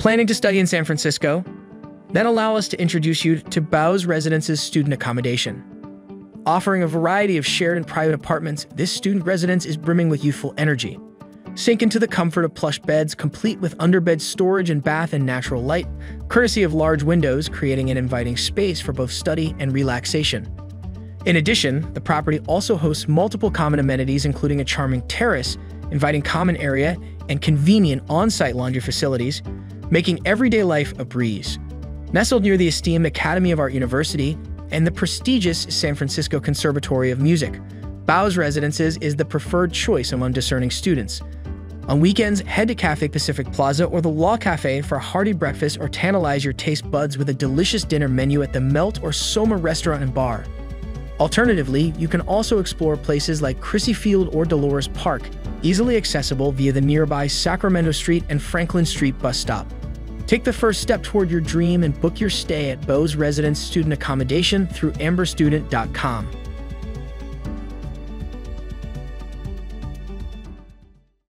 Planning to study in San Francisco? Then allow us to introduce you to Bowes Residence's student accommodation. Offering a variety of shared and private apartments, this student residence is brimming with youthful energy. Sink into the comfort of plush beds, complete with underbed storage and bath and natural light, courtesy of large windows, creating an inviting space for both study and relaxation. In addition, the property also hosts multiple common amenities, including a charming terrace, inviting common area, and convenient on site laundry facilities, making everyday life a breeze. Nestled near the esteemed Academy of Art University and the prestigious San Francisco Conservatory of Music, Bowes Residences is the preferred choice among discerning students. On weekends, head to Cafe Pacific Plaza or the Law Cafe for a hearty breakfast or tantalize your taste buds with a delicious dinner menu at the Melt or Soma restaurant and bar. Alternatively, you can also explore places like Crissy Field or Dolores Park, easily accessible via the nearby Sacramento Street and Franklin Street bus stop. Take the first step toward your dream and book your stay at Bowes Residence Student Accommodation through amberstudent.com.